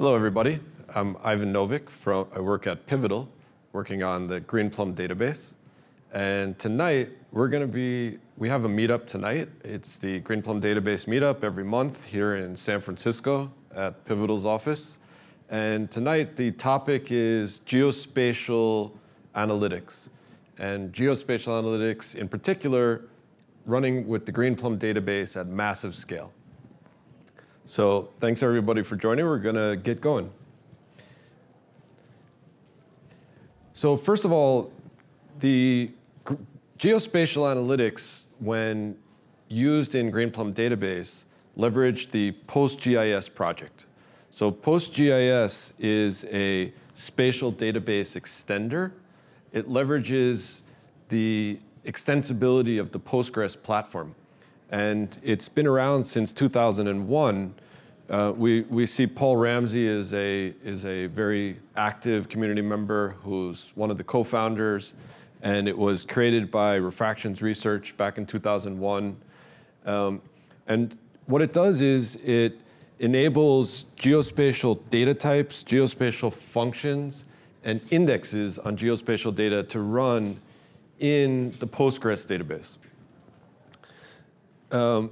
Hello, everybody. I'm Ivan Novick. I work at Pivotal, working on the Greenplum database. And tonight, we're going to be, we have a meetup tonight. It's the Greenplum database meetup every month here in San Francisco at Pivotal's office. And tonight, the topic is geospatial analytics, and geospatial analytics in particular, running with the Greenplum database at massive scale. So thanks, everybody, for joining. We're going to get going. So first of all, the geospatial analytics, when used in Greenplum database, leverage the PostGIS project. So PostGIS is a spatial database extender. It leverages the extensibility of the Postgres platform. And it's been around since 2001. Uh, we we see Paul Ramsey is a is a very active community member who's one of the co-founders. And it was created by Refractions Research back in 2001. Um, and what it does is it enables geospatial data types, geospatial functions, and indexes on geospatial data to run in the Postgres database. Um,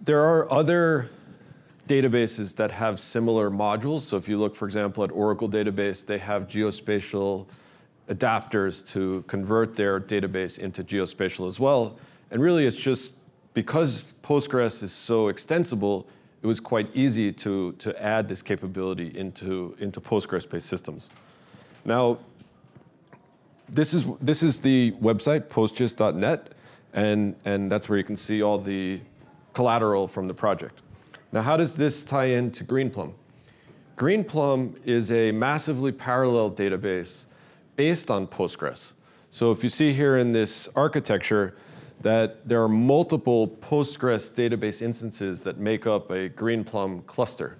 there are other databases that have similar modules. So if you look, for example, at Oracle Database, they have geospatial adapters to convert their database into geospatial as well. And really, it's just because Postgres is so extensible, it was quite easy to to add this capability into, into Postgres-based systems. Now, this is, this is the website, postgis.net. And that's where you can see all the collateral from the project. Now, how does this tie into Greenplum? Greenplum is a massively parallel database based on Postgres. So if you see here in this architecture that there are multiple Postgres database instances that make up a Greenplum cluster.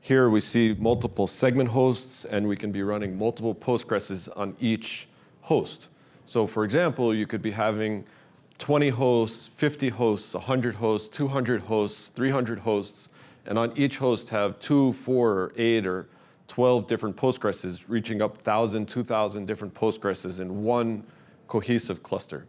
Here we see multiple segment hosts, and we can be running multiple Postgres on each host. So for example, you could be having 20 hosts, 50 hosts, 100 hosts, 200 hosts, 300 hosts, and on each host have two, four, or eight, or 12 different Postgres reaching up 1,000, 2,000 different Postgres in one cohesive cluster.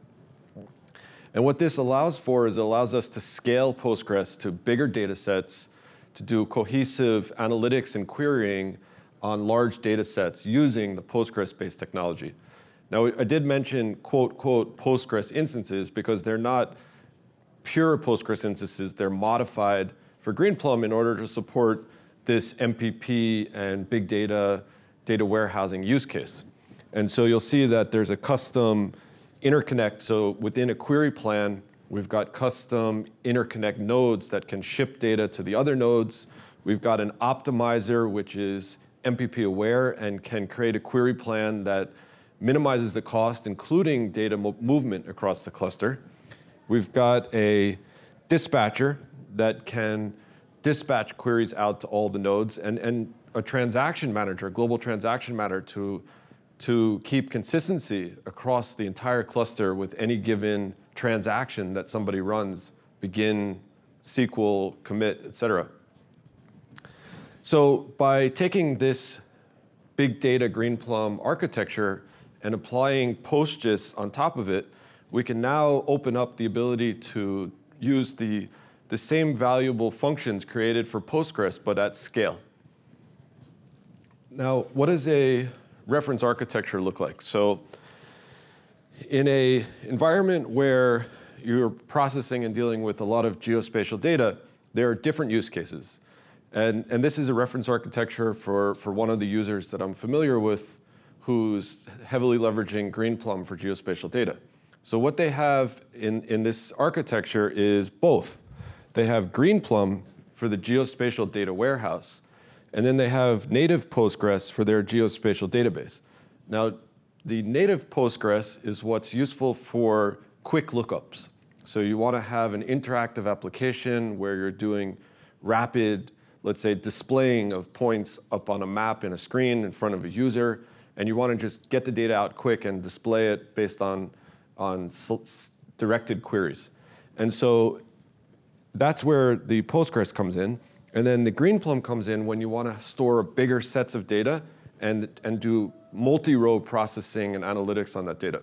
And what this allows for is it allows us to scale Postgres to bigger data sets, to do cohesive analytics and querying on large data sets using the Postgres-based technology. Now, I did mention quote, quote, "Postgres instances" because they're not pure Postgres instances. They're modified for Greenplum in order to support this MPP and big data data warehousing use case. And so you'll see that there's a custom interconnect. So within a query plan, we've got custom interconnect nodes that can ship data to the other nodes. We've got an optimizer, which is MPP aware and can create a query plan that minimizes the cost, including data movement across the cluster. We've got a dispatcher that can dispatch queries out to all the nodes, and and a transaction manager, a global transaction manager, to to keep consistency across the entire cluster with any given transaction that somebody runs, begin, SQL, commit, et cetera. So by taking this big data Greenplum architecture and applying PostGIS on top of it, we can now open up the ability to use the the same valuable functions created for Postgres, but at scale. Now, what does a reference architecture look like? So in an environment where you're processing and dealing with a lot of geospatial data, there are different use cases. And and this is a reference architecture for, for one of the users that I'm familiar with, who's heavily leveraging Greenplum for geospatial data. So what they have in in this architecture is both. They have Greenplum for the geospatial data warehouse, and then they have native Postgres for their geospatial database. Now, the native Postgres is what's useful for quick lookups. So you want to have an interactive application where you're doing rapid, let's say, displaying of points up on a map in a screen in front of a user. And you want to just get the data out quick and display it based on on directed queries. And so that's where the Postgres comes in. And then the Greenplum comes in when you want to store bigger sets of data and, and do multi-row processing and analytics on that data.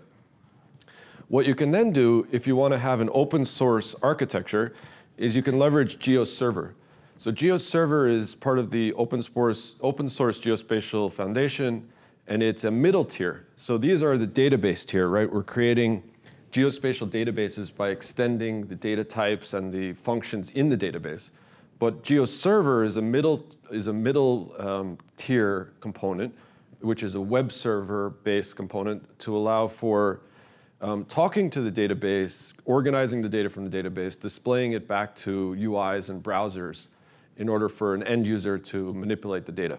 What you can then do if you want to have an open source architecture is you can leverage GeoServer. So GeoServer is part of the open source, open source Geospatial Foundation, and it's a middle tier. So these are the database tier, right? We're creating geospatial databases by extending the data types and the functions in the database. But GeoServer is a middle, is a middle um, tier component, which is a web server based component to allow for um, talking to the database, organizing the data from the database, displaying it back to UIs and browsers in order for an end user to manipulate the data.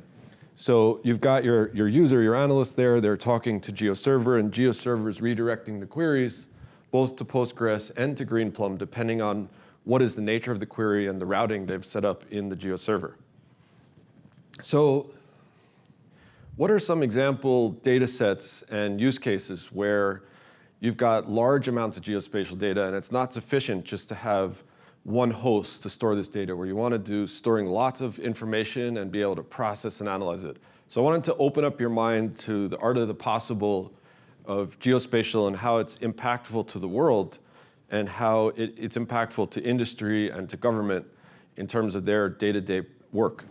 So you've got your, your user, your analyst there, they're talking to GeoServer, and GeoServer is redirecting the queries both to Postgres and to Greenplum, depending on what is the nature of the query and the routing they've set up in the GeoServer. So what are some example data sets and use cases where you've got large amounts of geospatial data and it's not sufficient just to have one host to store this data, where you want to do storing lots of information and be able to process and analyze it. So I wanted to open up your mind to the art of the possible of geospatial and how it's impactful to the world and how it, it's impactful to industry and to government in terms of their day-to-day work.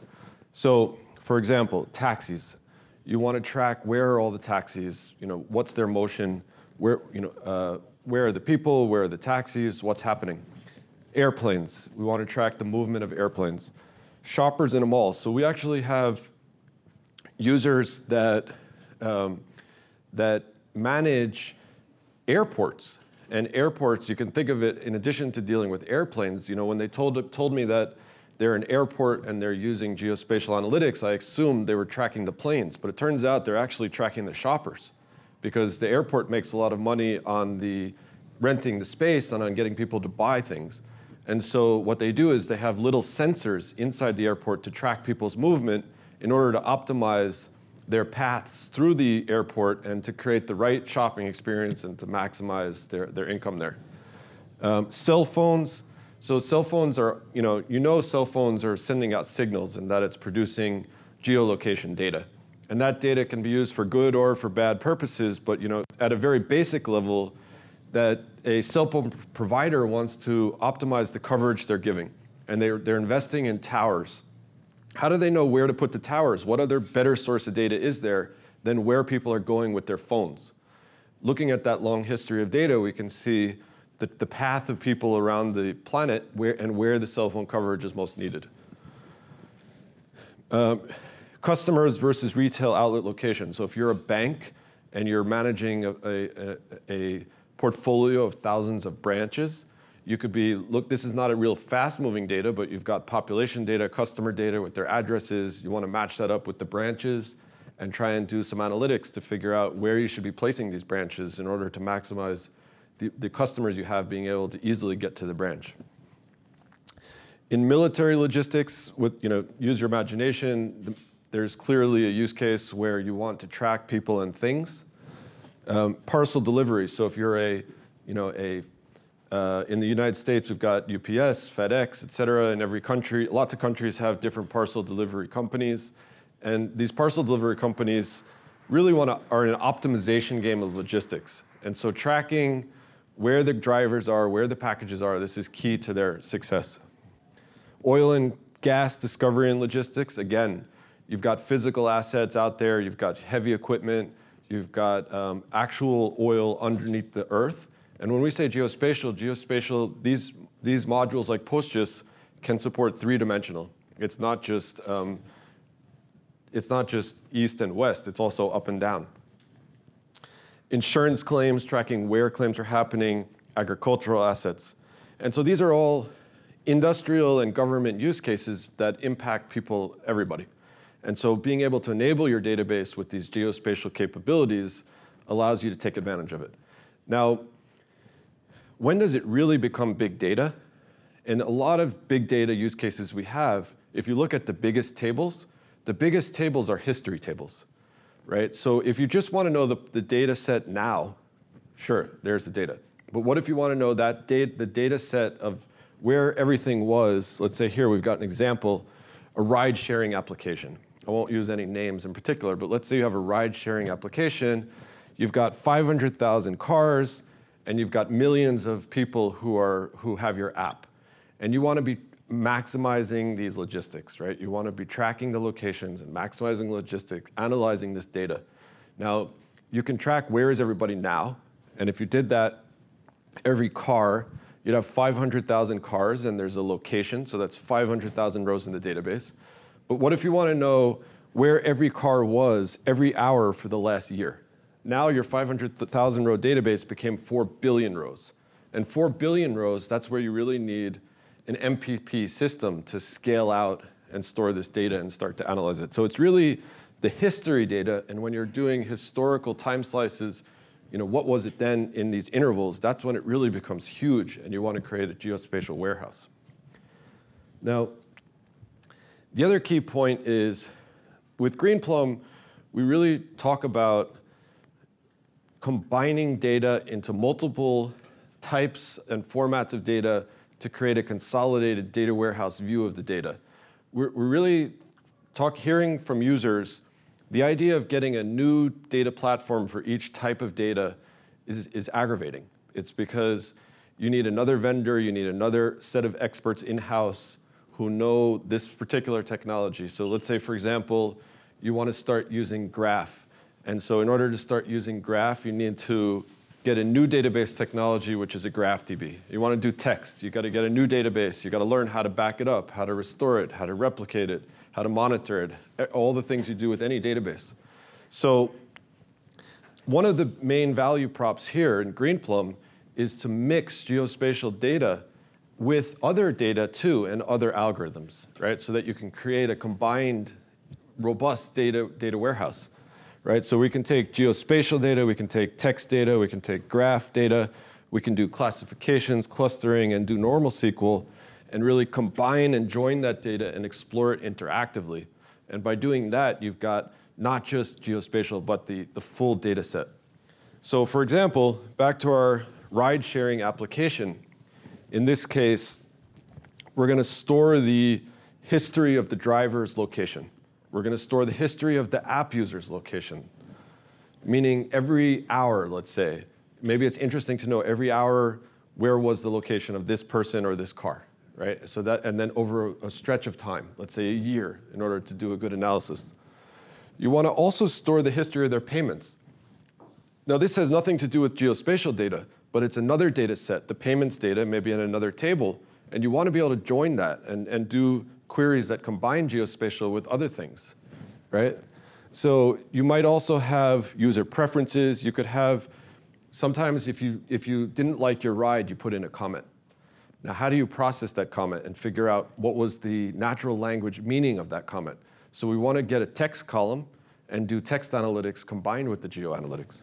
So for example, taxis. You want to track where are all the taxis, you know, what's their motion, where, you know, uh, where are the people, where are the taxis, what's happening. Airplanes, we want to track the movement of airplanes. Shoppers in a mall, so we actually have users that, um, that manage airports. And airports, you can think of it in addition to dealing with airplanes. You know, when they told, told me that they're an airport and they're using geospatial analytics, I assumed they were tracking the planes. But it turns out they're actually tracking the shoppers because the airport makes a lot of money on the renting the space and on getting people to buy things. And so what they do is they have little sensors inside the airport to track people's movement in order to optimize their paths through the airport and to create the right shopping experience and to maximize their, their income there. Um, cell phones, so cell phones are, you know, you know cell phones are sending out signals and that it's producing geolocation data. And that data can be used for good or for bad purposes, but you know, at a very basic level, that a cell phone provider wants to optimize the coverage they're giving. And they're, they're investing in towers. How do they know where to put the towers? What other better source of data is there than where people are going with their phones? Looking at that long history of data, we can see the, the path of people around the planet where, and where the cell phone coverage is most needed. Um, customers versus retail outlet locations. So if you're a bank and you're managing a, a, a portfolio of thousands of branches. You could be, look, this is not a real fast moving data, but you've got population data, customer data with their addresses. You want to match that up with the branches and try and do some analytics to figure out where you should be placing these branches in order to maximize the, the customers you have being able to easily get to the branch. In military logistics, with you know, use your imagination, there's clearly a use case where you want to track people and things. Um, parcel delivery. So if you're a, you know, a uh, in the United States, we've got UPS, FedEx, et cetera. In every country, lots of countries have different parcel delivery companies. And these parcel delivery companies really want to, are in an optimization game of logistics. And so tracking where the drivers are, where the packages are, this is key to their success. Oil and gas discovery and logistics, again, you've got physical assets out there, you've got heavy equipment, You've got um, actual oil underneath the earth. And when we say geospatial, geospatial, these, these modules like PostGIS can support three-dimensional. It's not just um, it's not just east and west, it's also up and down. Insurance claims, tracking where claims are happening, agricultural assets. And so these are all industrial and government use cases that impact people, everybody. And so being able to enable your database with these geospatial capabilities allows you to take advantage of it. Now, when does it really become big data? In a lot of big data use cases we have, if you look at the biggest tables, the biggest tables are history tables, right? So if you just want to know the, the data set now, sure, there's the data. But what if you want to know that the data set of where everything was, let's say here we've got an example a ride sharing application. I won't use any names in particular, but let's say you have a ride sharing application. You've got 500,000 cars, and you've got millions of people who, are, who have your app. And you want to be maximizing these logistics, right? You want to be tracking the locations and maximizing logistics, analyzing this data. Now, you can track where is everybody now, and if you did that, every car, you'd have 500,000 cars and there's a location, so that's 500,000 rows in the database. But what if you want to know where every car was every hour for the last year? Now your 500,000 row database became 4 billion rows. And 4 billion rows, that's where you really need an MPP system to scale out and store this data and start to analyze it. So it's really the history data, and when you're doing historical time slices, you know, what was it then in these intervals, that's when it really becomes huge, and you want to create a geospatial warehouse. Now, the other key point is with Greenplum, we really talk about combining data into multiple types and formats of data to create a consolidated data warehouse view of the data. We're, we're really talk, hearing from users the idea of getting a new data platform for each type of data is, is aggravating. It's because you need another vendor, you need another set of experts in-house who know this particular technology. So let's say, for example, you want to start using Graph. And so in order to start using Graph, you need to get a new database technology, which is a GraphDB. You want to do text, you got to get a new database. You got to learn how to back it up, how to restore it, how to replicate it, how to monitor it, all the things you do with any database. So one of the main value props here in Greenplum is to mix geospatial data with other data too and other algorithms, right? So that you can create a combined, robust data, data warehouse, right? So we can take geospatial data, we can take text data, we can take graph data, we can do classifications, clustering, and do normal SQL, and really combine and join that data and explore it interactively. And by doing that, you've got not just geospatial, but the, the full data set. So for example, back to our ride sharing application, in this case, we're going to store the history of the driver's location. We're going to store the history of the app user's location, meaning every hour, let's say. Maybe it's interesting to know every hour where was the location of this person or this car, right? So that, and then over a stretch of time, let's say a year, in order to do a good analysis. You want to also store the history of their payments. Now, this has nothing to do with geospatial data, but it's another data set, the payments data, maybe in another table, and you want to be able to join that and, and do queries that combine geospatial with other things, right? So you might also have user preferences. You could have, sometimes if you, if you didn't like your ride, you put in a comment. Now, how do you process that comment and figure out what was the natural language meaning of that comment? So we want to get a text column and do text analytics combined with the geoanalytics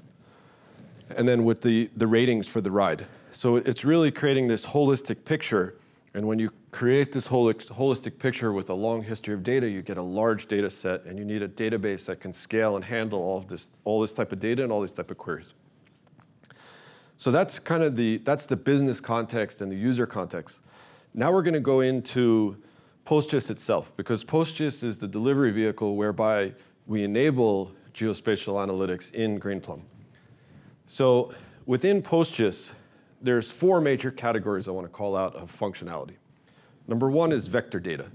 and then with the, the ratings for the ride. So it's really creating this holistic picture. And when you create this holistic picture with a long history of data, you get a large data set, and you need a database that can scale and handle all of this, all this type of data and all these type of queries. So that's kind of the that's the business context and the user context. Now we're going to go into PostGIS itself, because PostGIS is the delivery vehicle whereby we enable geospatial analytics in Greenplum. So within PostGIS, there's four major categories I want to call out of functionality. Number one is vector data.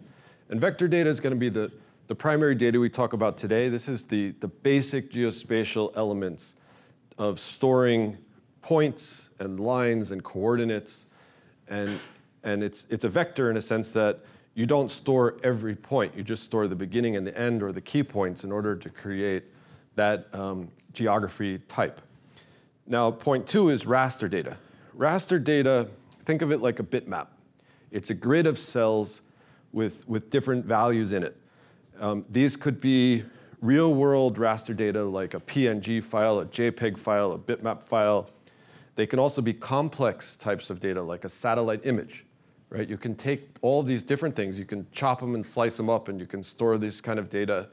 And vector data is going to be the, the primary data we talk about today. This is the, the basic geospatial elements of storing points and lines and coordinates. And, and it's, it's a vector in a sense that you don't store every point. You just store the beginning and the end or the key points in order to create that um, geography type. Now, point two is raster data. Raster data, think of it like a bitmap. It's a grid of cells with, with different values in it. Um, these could be real world raster data like a PNG file, a JPEG file, a bitmap file. They can also be complex types of data like a satellite image, right? You can take all these different things, you can chop them and slice them up and you can store this kind of data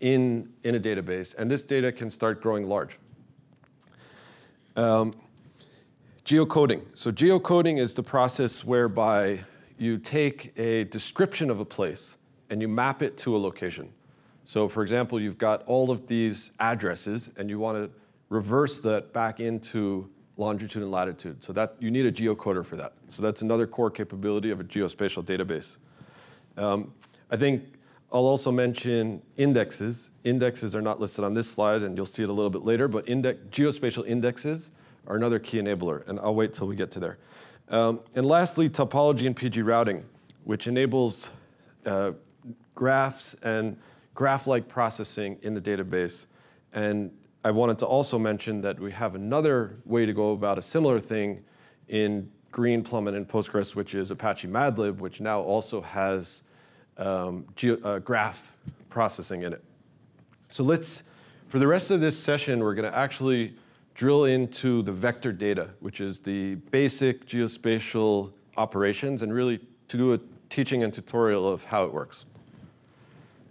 in, in a database. And this data can start growing large. Um, geocoding. So geocoding is the process whereby you take a description of a place and you map it to a location. So for example, you've got all of these addresses and you want to reverse that back into longitude and latitude. So that you need a geocoder for that. So that's another core capability of a geospatial database. Um, I think I'll also mention indexes. Indexes are not listed on this slide, and you'll see it a little bit later, but index, geospatial indexes are another key enabler, and I'll wait till we get to there. Um, and lastly, topology and PG routing, which enables uh, graphs and graph-like processing in the database. And I wanted to also mention that we have another way to go about a similar thing in Green, Plummet, and Postgres, which is Apache Madlib, which now also has um, uh, graph processing in it. So let's, for the rest of this session, we're going to actually drill into the vector data, which is the basic geospatial operations, and really to do a teaching and tutorial of how it works.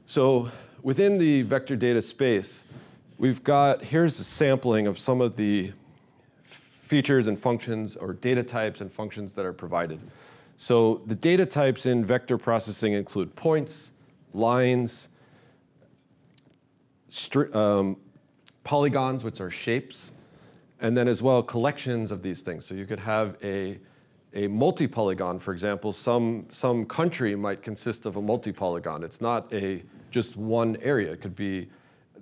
So within the vector data space, we've got, here's a sampling of some of the features and functions or data types and functions that are provided. So the data types in vector processing include points, lines, um, polygons, which are shapes, and then as well collections of these things. So you could have a, a multi-polygon, for example. Some, some country might consist of a multi-polygon. It's not a just one area. It could be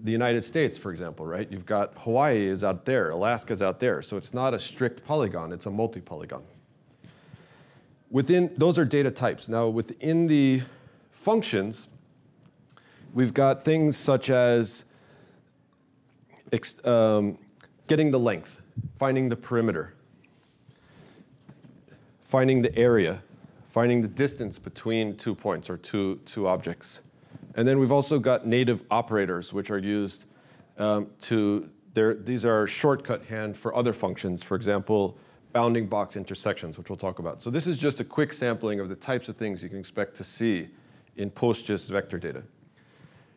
the United States, for example, right? You've got Hawaii is out there, Alaska's out there. So it's not a strict polygon, it's a multi-polygon. Within, those are data types. Now within the functions, we've got things such as um, getting the length, finding the perimeter, finding the area, finding the distance between two points or two, two objects. And then we've also got native operators, which are used um, to, these are shortcut hand for other functions. For example, bounding box intersections, which we'll talk about. So this is just a quick sampling of the types of things you can expect to see in PostGIS vector data.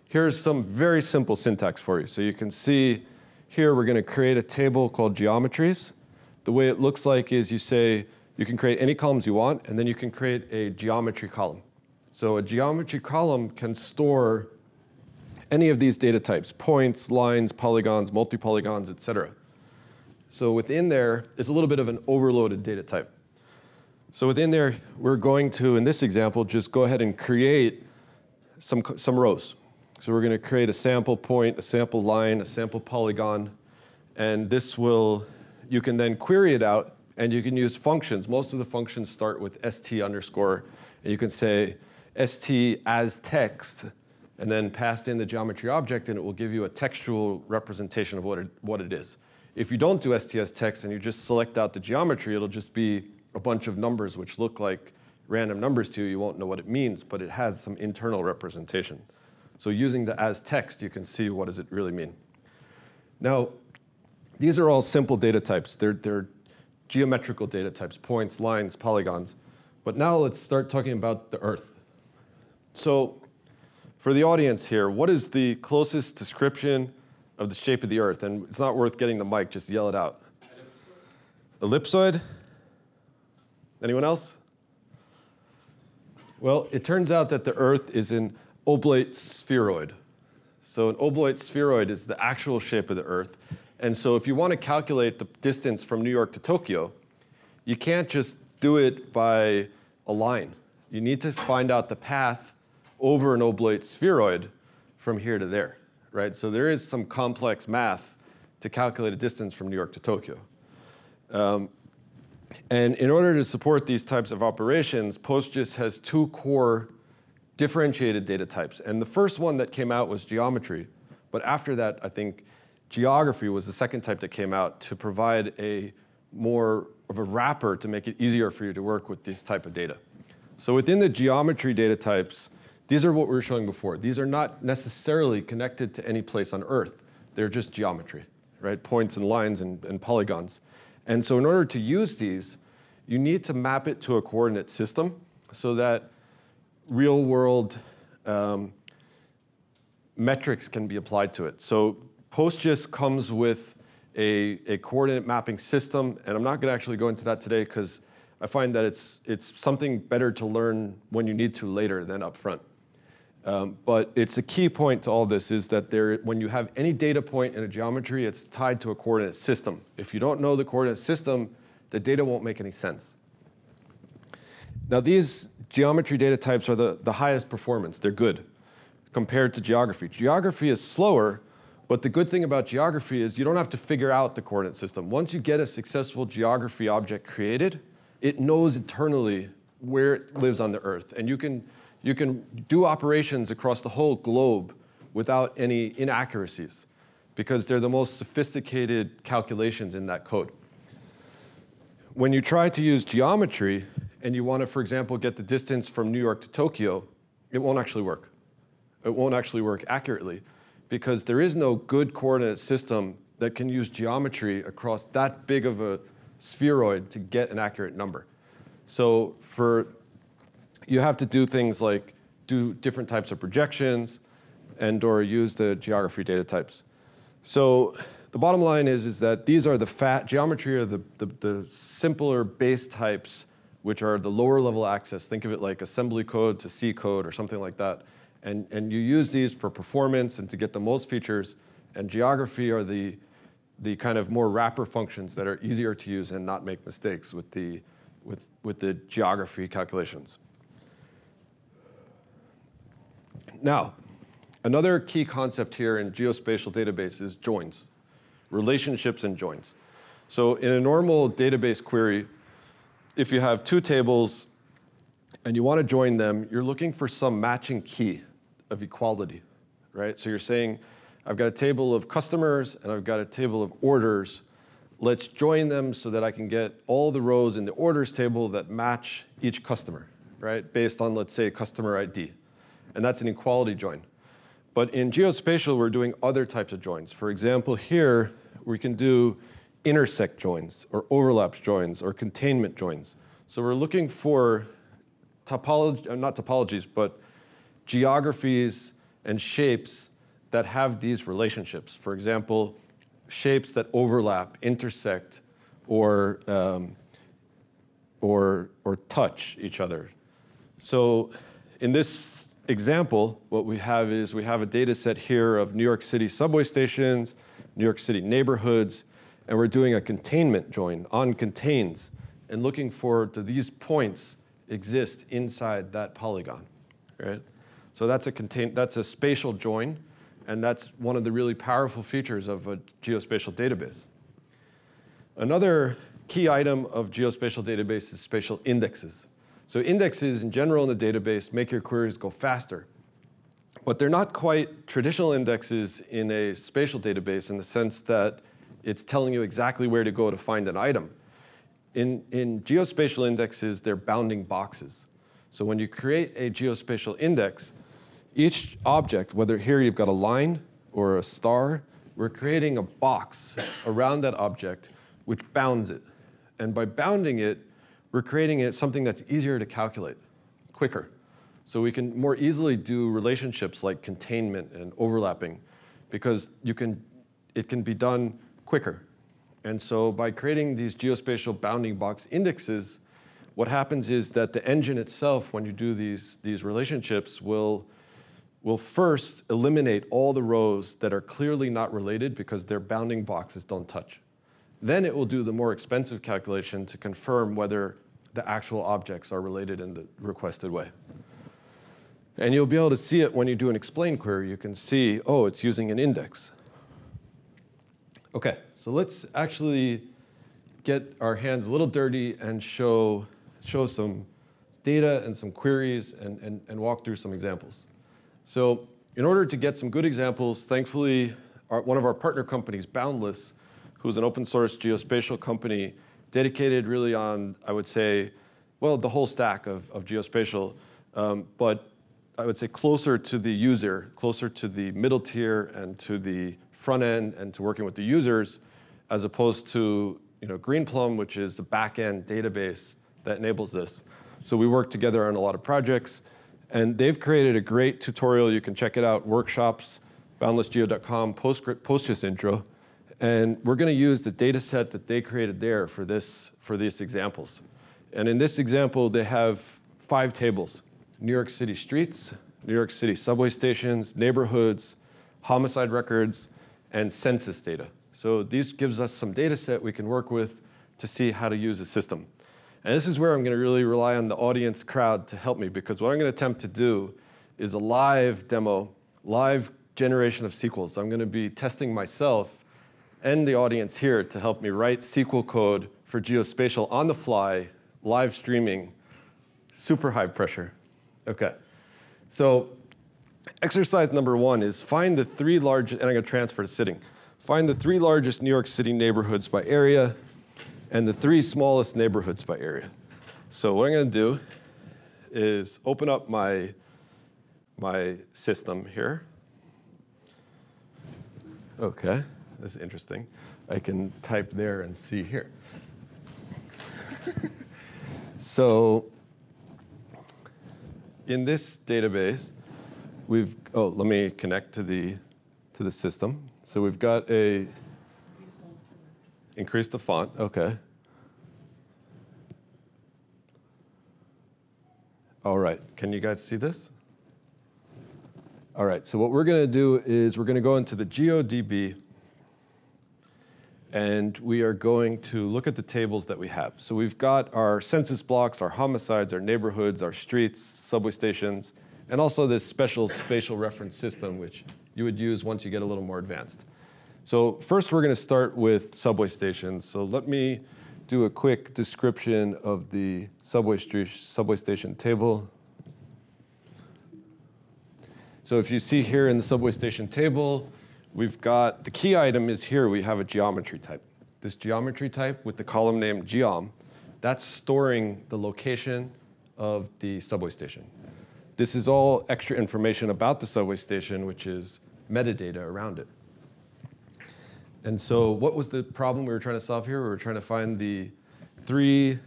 Here's some very simple syntax for you. So you can see here we're going to create a table called geometries. The way it looks like is you say you can create any columns you want, and then you can create a geometry column. So a geometry column can store any of these data types, points, lines, polygons, multi-polygons, et cetera. So within there is a little bit of an overloaded data type. So within there, we're going to, in this example, just go ahead and create some, some rows. So we're going to create a sample point, a sample line, a sample polygon, and this will, you can then query it out, and you can use functions. Most of the functions start with st underscore, and you can say st as text, and then pass in the geometry object, and it will give you a textual representation of what it, what it is. If you don't do STS text and you just select out the geometry, it'll just be a bunch of numbers which look like random numbers to you. You won't know what it means, but it has some internal representation. So using the as text, you can see what does it really mean. Now, these are all simple data types. They're, they're geometrical data types, points, lines, polygons. But now let's start talking about the Earth. So for the audience here, what is the closest description of the shape of the Earth, and it's not worth getting the mic, just yell it out. Ellipsoid? Anyone else? Well, it turns out that the Earth is an oblate spheroid. So an oblate spheroid is the actual shape of the Earth. And so if you want to calculate the distance from New York to Tokyo, you can't just do it by a line. You need to find out the path over an oblate spheroid from here to there right? So there is some complex math to calculate a distance from New York to Tokyo. Um, and in order to support these types of operations, PostGIS has two core differentiated data types. And the first one that came out was geometry. But after that, I think geography was the second type that came out to provide a more of a wrapper to make it easier for you to work with this type of data. So within the geometry data types, these are what we were showing before. These are not necessarily connected to any place on Earth. They're just geometry, right? Points and lines and, and polygons. And so in order to use these, you need to map it to a coordinate system so that real world um, metrics can be applied to it. So PostGIS comes with a, a coordinate mapping system, and I'm not going to actually go into that today because I find that it's, it's something better to learn when you need to later than up front. Um, but it's a key point to all this is that there, when you have any data point in a geometry, it's tied to a coordinate system. If you don't know the coordinate system, the data won't make any sense. Now these geometry data types are the, the highest performance. They're good compared to geography. Geography is slower, but the good thing about geography is you don't have to figure out the coordinate system. Once you get a successful geography object created, it knows eternally where it lives on the Earth. And you can, you can do operations across the whole globe without any inaccuracies because they're the most sophisticated calculations in that code. When you try to use geometry and you want to, for example, get the distance from New York to Tokyo, it won't actually work. It won't actually work accurately because there is no good coordinate system that can use geometry across that big of a spheroid to get an accurate number. So for you have to do things like do different types of projections and or use the geography data types. So the bottom line is, is that these are the fat geometry are the, the, the simpler base types which are the lower level access. Think of it like assembly code to C code or something like that. And, and you use these for performance and to get the most features. And geography are the, the kind of more wrapper functions that are easier to use and not make mistakes with the, with, with the geography calculations. Now, another key concept here in geospatial databases is joins, relationships and joins. So in a normal database query, if you have two tables and you want to join them, you're looking for some matching key of equality, right? So you're saying, I've got a table of customers and I've got a table of orders. Let's join them so that I can get all the rows in the orders table that match each customer, right? Based on, let's say, customer ID. And that's an equality join. But in geospatial, we're doing other types of joins. For example, here, we can do intersect joins or overlaps joins or containment joins. So we're looking for topology, uh, not topologies, but geographies and shapes that have these relationships. For example, shapes that overlap, intersect, or, um, or, or touch each other. So in this example, what we have is we have a data set here of New York City subway stations, New York City neighborhoods, and we're doing a containment join on contains and looking for do these points exist inside that polygon, right? So that's a contain, that's a spatial join, and that's one of the really powerful features of a geospatial database. Another key item of geospatial database is spatial indexes. So indexes in general in the database make your queries go faster. But they're not quite traditional indexes in a spatial database in the sense that it's telling you exactly where to go to find an item. In, in geospatial indexes, they're bounding boxes. So when you create a geospatial index, each object, whether here you've got a line or a star, we're creating a box around that object which bounds it. And by bounding it, we're creating it something that's easier to calculate, quicker. So we can more easily do relationships like containment and overlapping because you can, it can be done quicker. And so by creating these geospatial bounding box indexes, what happens is that the engine itself, when you do these, these relationships, will will first eliminate all the rows that are clearly not related because their bounding boxes don't touch. Then it will do the more expensive calculation to confirm whether the actual objects are related in the requested way. And you'll be able to see it when you do an explain query. You can see, oh, it's using an index. Okay, so let's actually get our hands a little dirty and show, show some data and some queries and, and, and walk through some examples. So in order to get some good examples, thankfully, our, one of our partner companies, Boundless, who's an open source geospatial company dedicated really on, I would say, well, the whole stack of, of geospatial, um, but I would say closer to the user, closer to the middle tier and to the front end and to working with the users, as opposed to you know, Greenplum, which is the back end database that enables this. So we work together on a lot of projects. And they've created a great tutorial. You can check it out, workshops, boundlessgeo.com, post, PostGIS intro. And we're going to use the data set that they created there for, this, for these examples. And in this example, they have five tables. New York City streets, New York City subway stations, neighborhoods, homicide records, and census data. So these gives us some data set we can work with to see how to use the system. And this is where I'm going to really rely on the audience crowd to help me because what I'm going to attempt to do is a live demo, live generation of SQLs. So I'm going to be testing myself and the audience here to help me write SQL code for geospatial on the fly, live streaming, super high pressure. Okay. So exercise number one is find the three largest, and I'm to transfer to sitting. Find the three largest New York City neighborhoods by area and the three smallest neighborhoods by area. So what I'm going to do is open up my, my system here. Okay, this is interesting. I can type there and see here. so in this database, we've, oh, let me connect to the, to the system. So we've got a, increase the font, okay. All right, can you guys see this? All right, so what we're gonna do is we're gonna go into the GeoDB and we are going to look at the tables that we have. So we've got our census blocks, our homicides, our neighborhoods, our streets, subway stations, and also this special spatial reference system, which you would use once you get a little more advanced. So first we're gonna start with subway stations. So let me do a quick description of the subway, subway station table. So if you see here in the subway station table, we've got, the key item is here, we have a geometry type. This geometry type with the column name geom, that's storing the location of the subway station. This is all extra information about the subway station, which is metadata around it. And so what was the problem we were trying to solve here? We were trying to find the three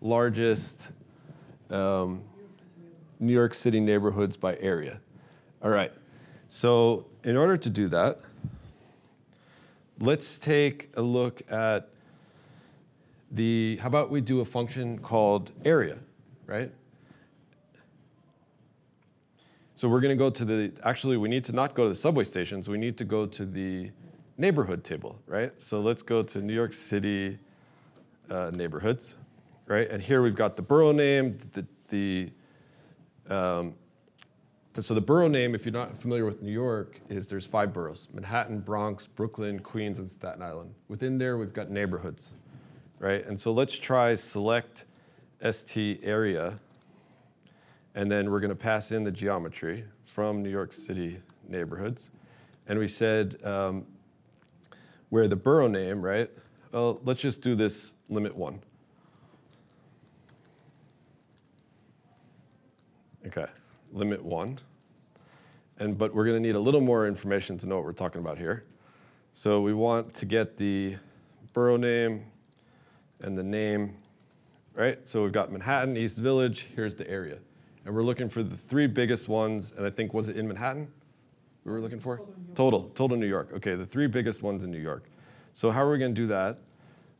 largest um, New York City neighborhoods by area. All right, so in order to do that, let's take a look at the, how about we do a function called area, right? So we're going to go to the, actually we need to not go to the subway stations, we need to go to the neighborhood table, right? So let's go to New York City uh, neighborhoods, right? And here we've got the borough name, the, the um, so the borough name, if you're not familiar with New York, is there's five boroughs, Manhattan, Bronx, Brooklyn, Queens, and Staten Island. Within there, we've got neighborhoods, right? And so let's try select ST area, and then we're gonna pass in the geometry from New York City neighborhoods. And we said um, where the borough name, right? Well, let's just do this limit one. Okay limit one. And, but we're going to need a little more information to know what we're talking about here. So we want to get the borough name and the name, right? So we've got Manhattan, East Village, here's the area. And we're looking for the three biggest ones, and I think, was it in Manhattan we were looking for? Total, total New York. Okay, the three biggest ones in New York. So how are we going to do that?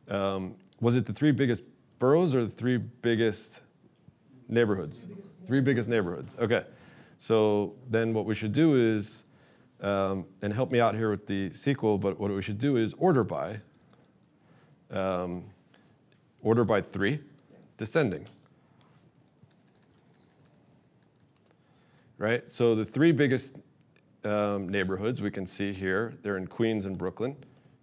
Um, was it the three biggest boroughs or the three biggest neighborhoods? Three biggest neighborhoods. Okay. So then what we should do is, um, and help me out here with the SQL, but what we should do is order by, um, order by three, descending. Right? So the three biggest um, neighborhoods we can see here, they're in Queens and Brooklyn.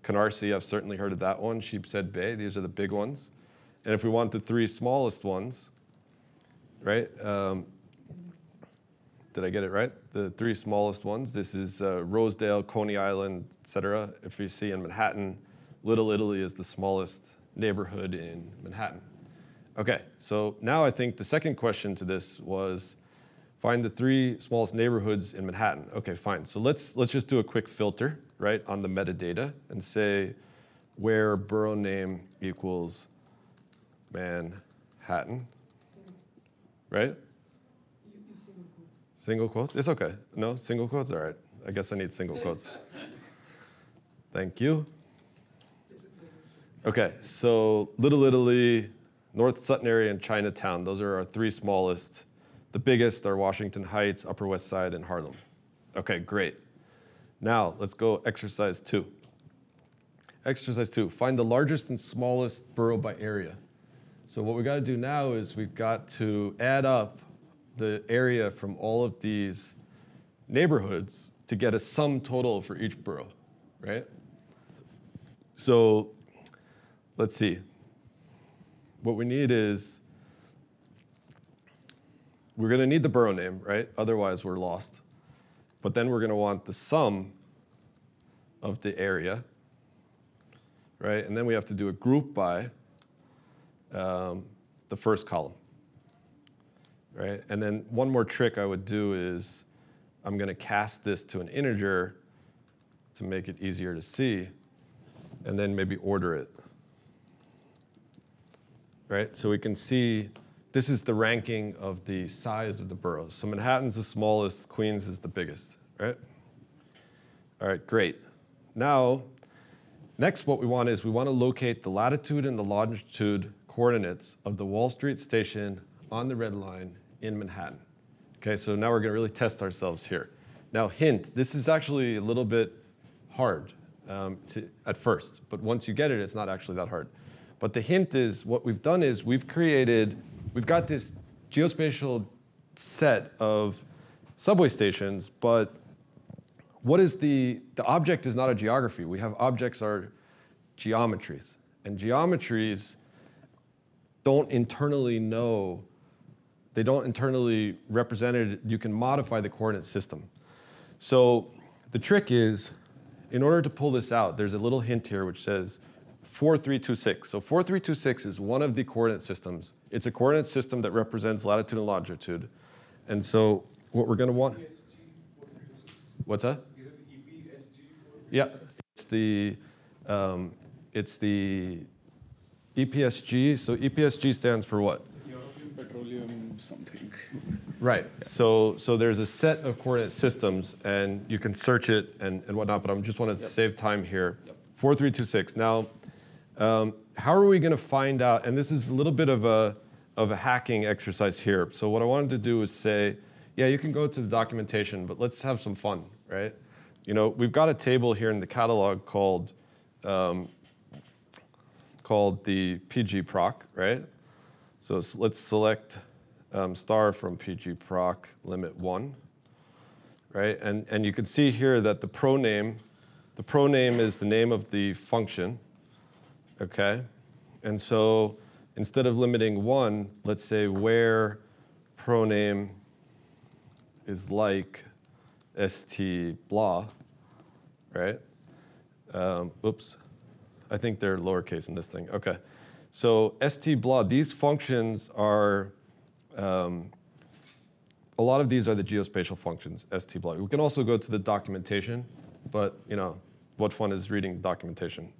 Canarsie, I've certainly heard of that one. Sheepshead Bay, these are the big ones. And if we want the three smallest ones, right? Um, did I get it right? The three smallest ones. This is uh, Rosedale, Coney Island, et cetera. If you see in Manhattan, Little Italy is the smallest neighborhood in Manhattan. Okay, so now I think the second question to this was find the three smallest neighborhoods in Manhattan. Okay, fine. So let's let's just do a quick filter, right, on the metadata and say where borough name equals Manhattan right? Single quotes? Single quotes? It's okay. No, single quotes? All right. I guess I need single quotes. Thank you. Okay, so Little Italy, North Sutton area, and Chinatown. Those are our three smallest The biggest are Washington Heights, Upper West Side, and Harlem. Okay, great. Now let's go exercise two. Exercise two, find the largest and smallest borough by area. So what we've got to do now is we've got to add up the area from all of these neighborhoods to get a sum total for each borough, right? So let's see. What we need is we're going to need the borough name, right? Otherwise, we're lost. But then we're going to want the sum of the area, right? And then we have to do a group by um, the first column, right? And then one more trick I would do is I'm going to cast this to an integer to make it easier to see, and then maybe order it, right? So we can see this is the ranking of the size of the boroughs. So Manhattan's the smallest, Queens is the biggest, right? All right, great. Now, next what we want is we want to locate the latitude and the longitude coordinates of the Wall Street station on the red line in Manhattan. Okay, so now we're going to really test ourselves here. Now, hint, this is actually a little bit hard um, to, at first, but once you get it, it's not actually that hard. But the hint is what we've done is we've created we've got this geospatial set of subway stations, but what is the, the object is not a geography. We have objects are geometries. And geometries don't internally know, they don't internally represent it. You can modify the coordinate system. So the trick is, in order to pull this out, there's a little hint here which says 4326. So 4326 is one of the coordinate systems. It's a coordinate system that represents latitude and longitude. And so what we're going to want. What's that? Is it EPSG? Yeah, it's the um, it's the EPSG. So EPSG stands for what? European Petroleum something. Right. So so there's a set of coordinate systems, and you can search it and, and whatnot. But I am just want to Yep. save time here. Yep. Four three two six. Now, um, how are we going to find out? And this is a little bit of a of a hacking exercise here. So what I wanted to do is say, yeah, you can go to the documentation, but let's have some fun, right? You know, we've got a table here in the catalog called um, called the PG proc, right? So let's select um, star from PG proc limit one, right? And, and you can see here that the proname, the proname is the name of the function, okay? And so instead of limiting one, let's say where proname is like st blah, right? Um, oops, I think they're lowercase in this thing. Okay. So st blah, these functions are, um, a lot of these are the geospatial functions, st blah. We can also go to the documentation, but you know, what fun is reading documentation?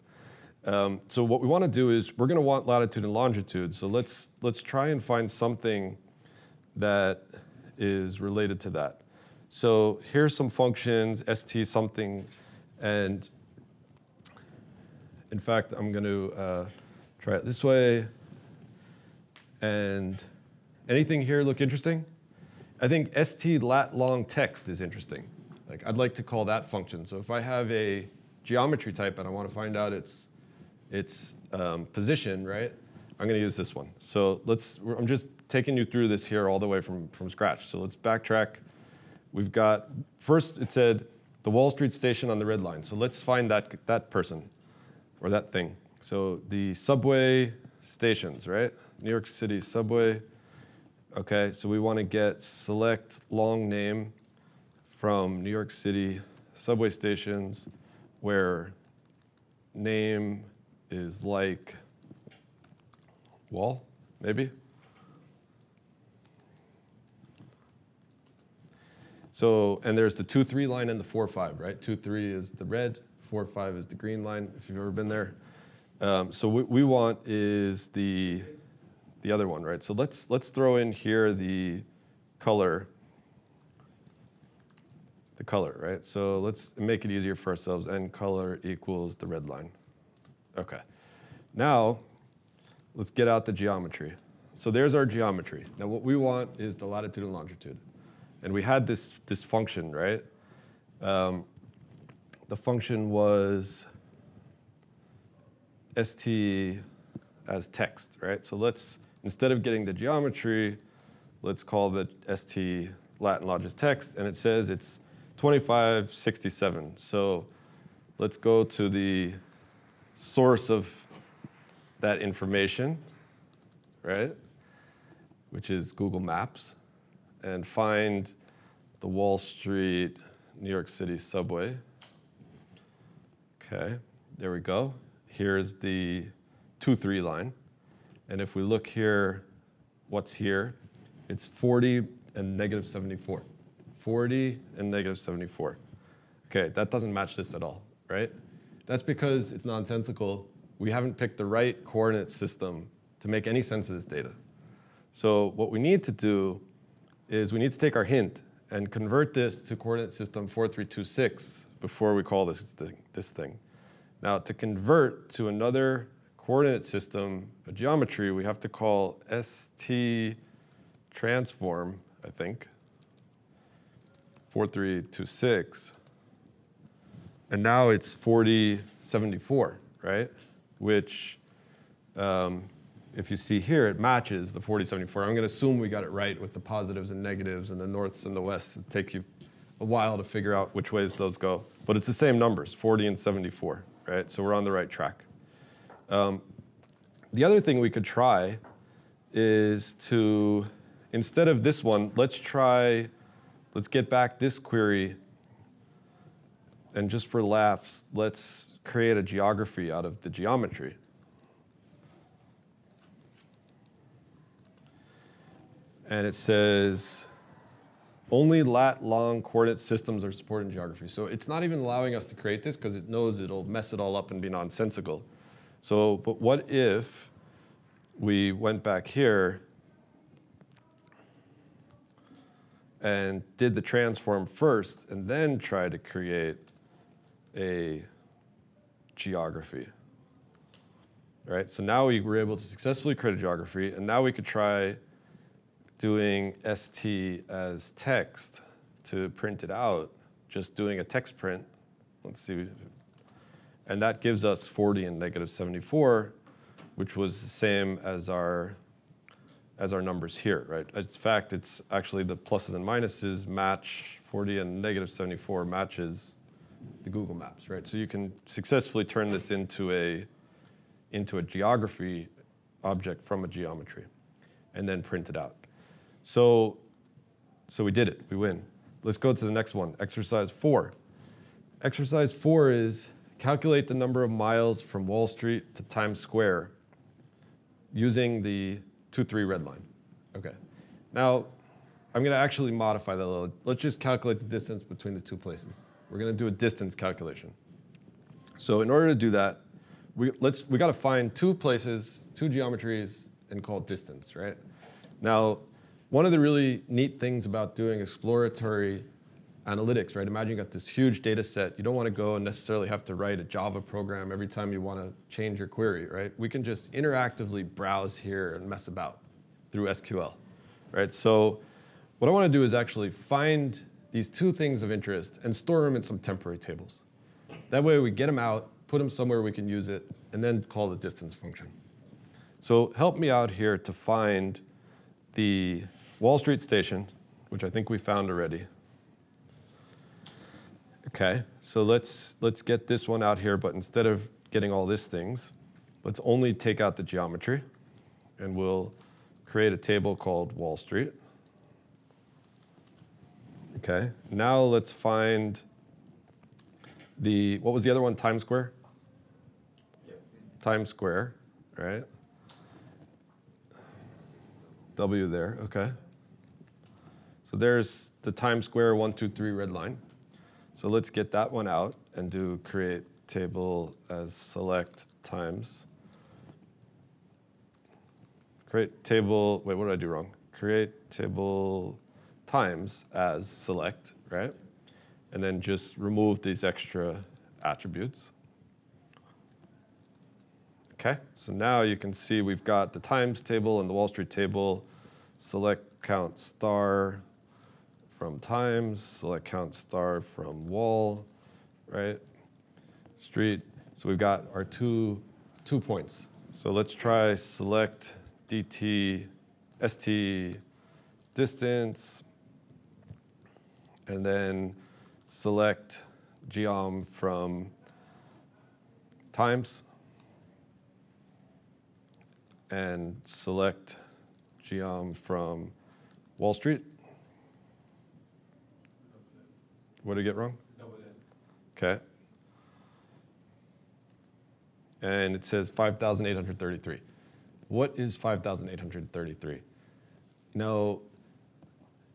Um, so what we want to do is we're going to want latitude and longitude. So let's let's try and find something that is related to that. So here's some functions, st something, and in fact, I'm going to uh, try it this way. And anything here look interesting? I think st lat long text is interesting. Like I'd like to call that function. So if I have a geometry type and I want to find out its its um, position, right? I'm going to use this one. So let's. I'm just taking you through this here all the way from from scratch. So let's backtrack. We've got first. It said the Wall Street station on the red line. So let's find that that person or that thing. So the subway stations, right? New York City subway. Okay, so we want to get select long name from New York City subway stations where name is like wall, maybe? So, and there's the 2 3 line and the 4 5, right? 2 3 is the red, 4 5 is the green line, if you've ever been there. Um, so, what we want is the, the other one, right? So, let's, let's throw in here the color. The color, right? So, let's make it easier for ourselves. And color equals the red line. Okay. Now, let's get out the geometry. so there's our geometry. Now what we want is the latitude and longitude. And we had this, this function, right? Um, the function was st as text, right? So let's, instead of getting the geometry, let's call the st Latin and log as text, and it says it's 2567. So let's go to the source of that information, right? Which is Google Maps, and find the Wall Street, New York City subway. Okay, there we go. Here's the 2-3 line. And if we look here, what's here? It's 40 and negative 74. 40 and negative 74. Okay, that doesn't match this at all, right? That's because it's nonsensical. We haven't picked the right coordinate system to make any sense of this data. So what we need to do is we need to take our hint and convert this to coordinate system 4326 before we call this thing. This thing. Now to convert to another coordinate system, a geometry, we have to call ST transform, I think, 4326. And now it's 4074, right? Which, um, if you see here, it matches the 4074. I'm going to assume we got it right with the positives and negatives and the norths and the wests. It'll take you a while to figure out which ways those go. But it's the same numbers, 40 and 74, right? So we're on the right track. Um, the other thing we could try is to, instead of this one, let's try, let's get back this query and just for laughs, let's create a geography out of the geometry. And it says, only lat long coordinate systems are supported in geography. So it's not even allowing us to create this because it knows it'll mess it all up and be nonsensical. So, but what if we went back here and did the transform first and then tried to create a geography. Right, so now we were able to successfully create a geography, and now we could try doing st as text to print it out, just doing a text print. Let's see. And that gives us 40 and negative 74, which was the same as our as our numbers here, right? In fact, it's actually the pluses and minuses match 40 and negative 74 matches the Google Maps, right? So you can successfully turn this into a, into a geography object from a geometry and then print it out. So, so we did it, we win. Let's go to the next one, exercise four. Exercise four is calculate the number of miles from Wall Street to Times Square using the 2-3 red line. Okay. Now, I'm going to actually modify that a little. Let's just calculate the distance between the two places. We're going to do a distance calculation. So in order to do that, we, let's, we got to find two places, two geometries, and call distance, right? Now, one of the really neat things about doing exploratory analytics, right? Imagine you got this huge data set. You don't want to go and necessarily have to write a Java program every time you want to change your query, right? We can just interactively browse here and mess about through SQL, right? So what I want to do is actually find these two things of interest and store them in some temporary tables. That way we get them out, put them somewhere we can use it, and then call the distance function. So help me out here to find the Wall Street station, which I think we found already. Okay, so let's, let's get this one out here, but instead of getting all these things, let's only take out the geometry, and we'll create a table called Wall Street. Okay, now let's find the, what was the other one, Times Square? Yep. Times Square, right? W there, okay. So there's the Times Square one, two, three red line. So let's get that one out and do create table as select times. Create table, wait, what did I do wrong? Create table times as select, right? And then just remove these extra attributes. Okay, so now you can see we've got the times table and the Wall Street table. Select count star from times, select count star from wall, right? Street. So we've got our two, two points. So let's try select dt, st distance, and then select geom from times, and select geom from Wall Street. What did I get wrong? No, we did. Okay. And it says 5,833. What is 5,833? No,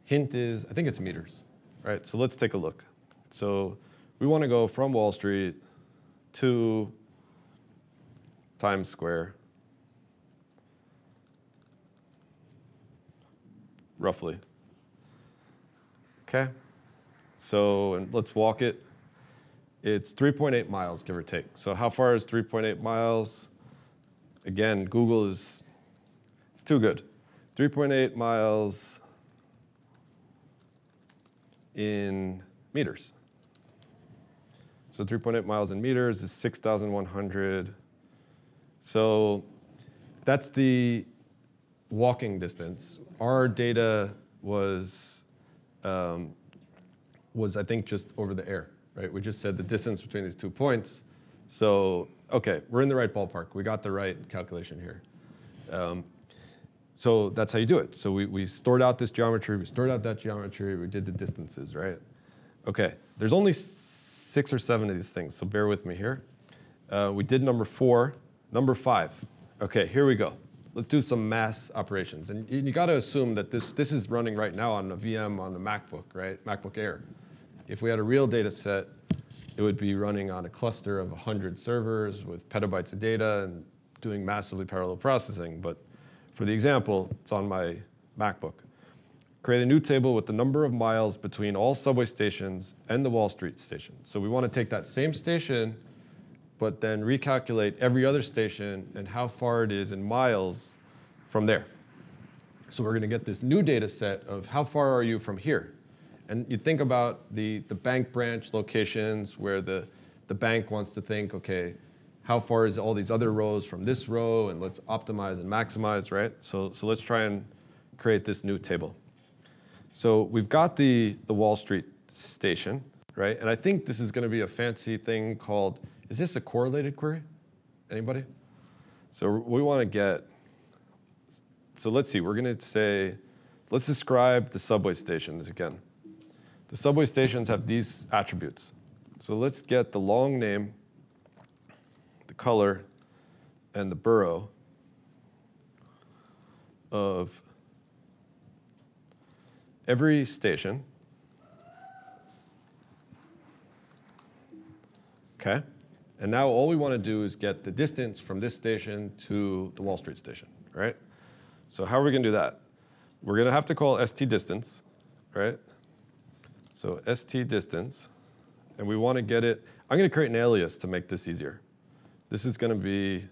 hint is, I think it's meters, right? So let's take a look. So we want to go from Wall Street to Times Square, roughly. Okay? So and let's walk it. It's 3.8 miles, give or take. So how far is 3.8 miles? Again, Google is it's too good. 3.8 miles in meters. So 3.8 miles in meters is 6,100. So that's the walking distance. Our data was um, was I think just over the air, right? We just said the distance between these two points. So okay, we're in the right ballpark. We got the right calculation here. Um, so that's how you do it. So we, we stored out this geometry, we stored out that geometry, we did the distances, right? Okay, there's only six or seven of these things, so bear with me here. Uh, we did number four. Number five. Okay, here we go. Let's do some mass operations. And you, you got to assume that this, this is running right now on a VM on the MacBook, right? MacBook Air. If we had a real data set, it would be running on a cluster of 100 servers with petabytes of data and doing massively parallel processing. But for the example, it's on my MacBook. Create a new table with the number of miles between all subway stations and the Wall Street station. So we want to take that same station, but then recalculate every other station and how far it is in miles from there. So we're going to get this new data set of how far are you from here? And you think about the, the bank branch locations where the, the bank wants to think, okay, how far is all these other rows from this row, and let's optimize and maximize, right? So, so let's try and create this new table. So we've got the, the Wall Street station, right? And I think this is going to be a fancy thing called, is this a correlated query? Anybody? So we want to get, so let's see, we're going to say, let's describe the subway stations again. The subway stations have these attributes. So let's get the long name, the color, and the borough of every station. Okay? And now all we want to do is get the distance from this station to the Wall Street station, right? So how are we going to do that? We're going to have to call st distance, right? So st distance, and we want to get it. I'm going to create an alias to make this easier. This is going to be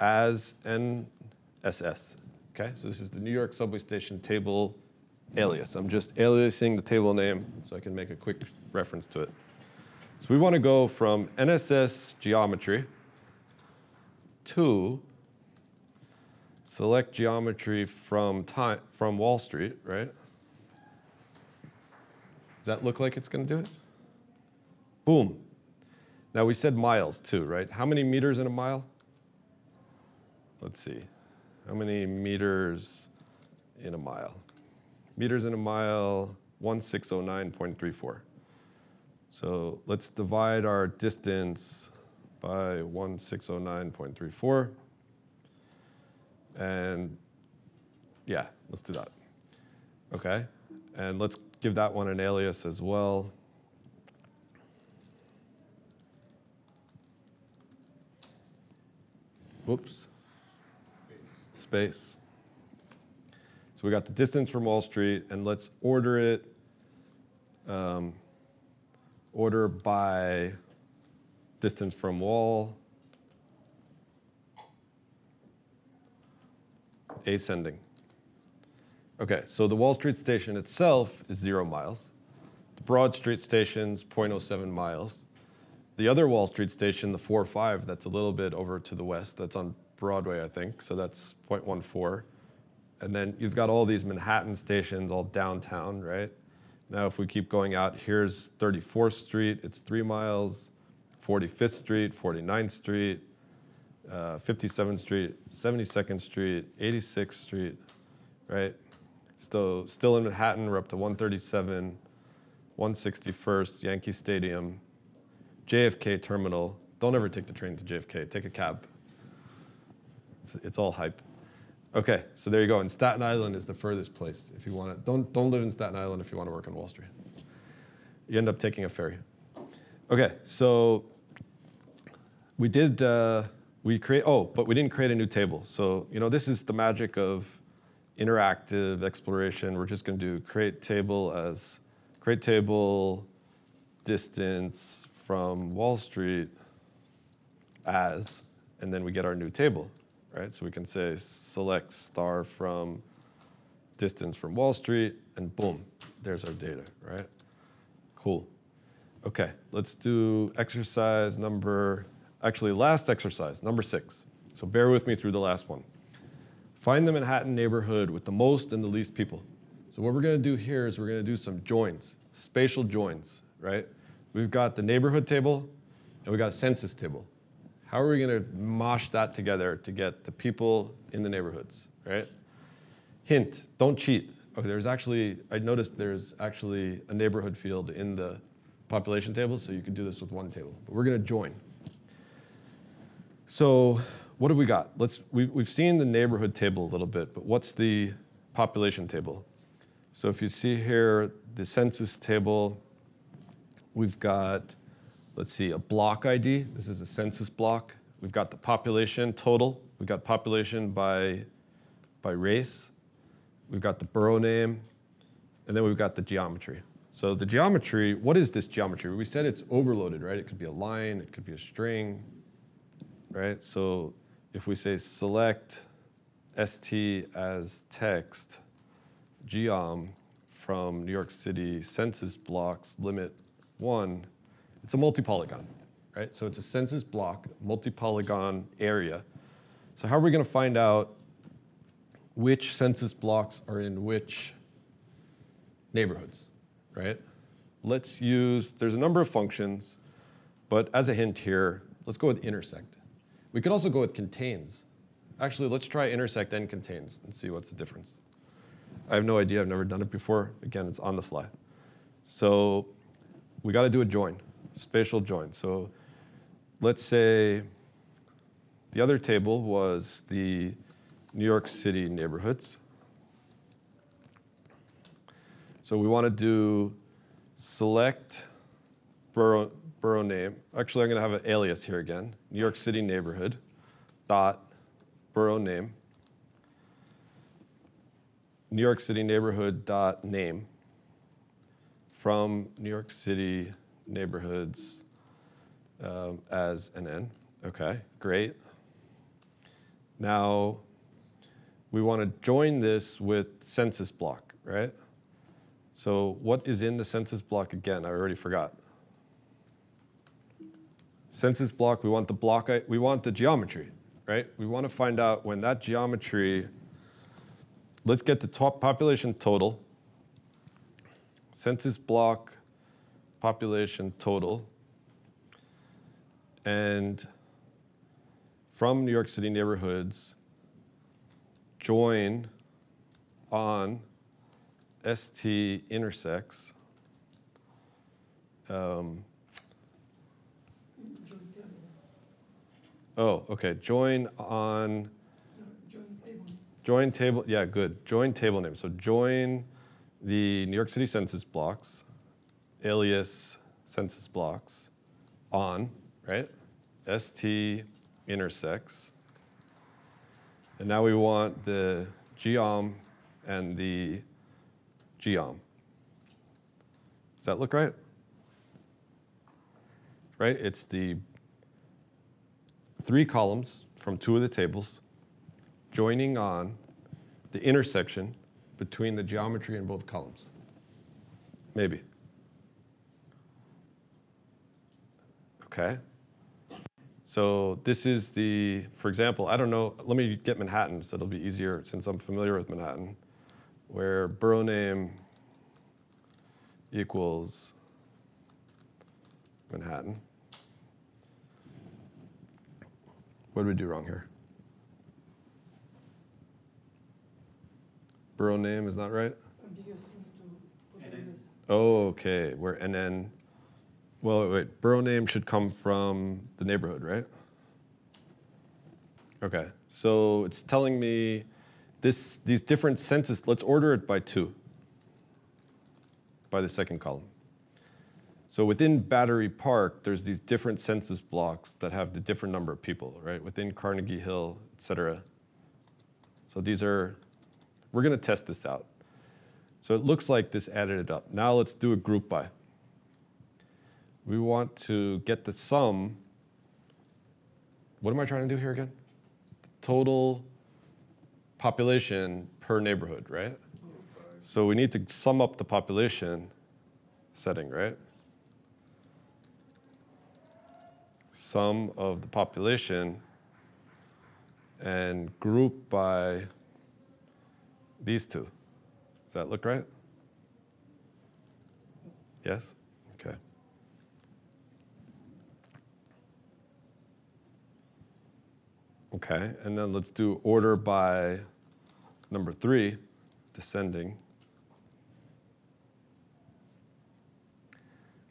as NSS. Okay, so this is the New York subway station table alias. I'm just aliasing the table name so I can make a quick reference to it. So we want to go from NSS geometry to select geometry from time from Wall Street, right? Does that look like it's going to do it? Boom. Now we said miles too, right? How many meters in a mile? Let's see. How many meters in a mile? Meters in a mile, 1609.34. So let's divide our distance by 1609.34. And yeah, let's do that. Okay. And let's give that one an alias as well. Whoops. Space. So we got the distance from Wall Street, and let's order it. Um, order by distance from wall. ascending. Okay, so the Wall Street station itself is zero miles. The Broad Street station's 0.07 miles. The other Wall Street station, the 4-5, that's a little bit over to the west, that's on Broadway, I think, so that's 0.14. And then you've got all these Manhattan stations all downtown, right? Now, if we keep going out, here's 34th Street, it's three miles, 45th Street, 49th Street, uh, 57th Street, 72nd Street, 86th Street, right? Still, still in Manhattan, we're up to 137, 161st, Yankee Stadium, JFK Terminal. Don't ever take the train to JFK, take a cab. It's, it's all hype. Okay, so there you go. And Staten Island is the furthest place if you want to. Don't, don't live in Staten Island if you want to work on Wall Street. You end up taking a ferry. Okay, so we did, uh, we create, oh, but we didn't create a new table. So, you know, this is the magic of interactive exploration. We're just going to do create table as create table distance from Wall Street as, and then we get our new table right? So we can say select star from distance from Wall Street, and boom, there's our data, right? Cool. Okay, let's do exercise number, actually last exercise, number six. So bear with me through the last one. Find the Manhattan neighborhood with the most and the least people. So what we're gonna do here is we're gonna do some joins, spatial joins, right? We've got the neighborhood table and we got a census table. How are we going to mosh that together to get the people in the neighborhoods, right? Hint, don't cheat. Okay, there's actually, I noticed there's actually a neighborhood field in the population table, so you could do this with one table. But we're going to join. So what have we got? Let's, we, we've seen the neighborhood table a little bit, but what's the population table? So if you see here, the census table, we've got let's see, a block ID. This is a census block. We've got the population total. We've got population by, by race. We've got the borough name. And then we've got the geometry. So the geometry, what is this geometry? We said it's overloaded, right? It could be a line, it could be a string, right? So if we say select ST as text, geom from New York City census blocks limit one, it's a multi-polygon, right? So it's a census block, multi-polygon area. So how are we going to find out which census blocks are in which neighborhoods, right? Let's use, there's a number of functions, but as a hint here, let's go with intersect. We could also go with contains. Actually, let's try intersect and contains and see what's the difference. I have no idea, I've never done it before. Again, it's on the fly. So we got to do a join spatial join. So let's say the other table was the New York City neighborhoods. So we want to do select borough, borough name. Actually, I'm going to have an alias here again. New York City neighborhood dot borough name. New York City neighborhood dot name from New York City neighborhoods um, as an N. Okay, great. Now, we want to join this with census block, right? So what is in the census block again? I already forgot. Census block, we want the block, we want the geometry, right? We want to find out when that geometry, let's get the top population total, census block population total. And from New York City neighborhoods, join on ST intersects. Um, oh, okay. Join on. Join table. Yeah, good. Join table name. So join the New York City census blocks alias census blocks on, right? ST intersects. And now we want the geom and the geom. Does that look right? Right? It's the three columns from two of the tables joining on the intersection between the geometry in both columns? Maybe. Okay. So this is the, for example, I don't know, let me get Manhattan so it'll be easier since I'm familiar with Manhattan, where borough name equals Manhattan. What did we do wrong here? Borough name is not right? Oh, okay. Where NN. Well, wait. Borough name should come from the neighborhood, right? Okay. So it's telling me this these different census. Let's order it by two. By the second column. So within Battery Park, there's these different census blocks that have the different number of people, right? Within Carnegie Hill, et cetera. So these are, we're gonna test this out. So it looks like this added it up. Now let's do a group by. We want to get the sum. What am I trying to do here again? Total population per neighborhood, right? So we need to sum up the population setting, right? Sum of the population and group by these two. Does that look right? Yes? Okay. Okay, and then let's do order by number three, descending.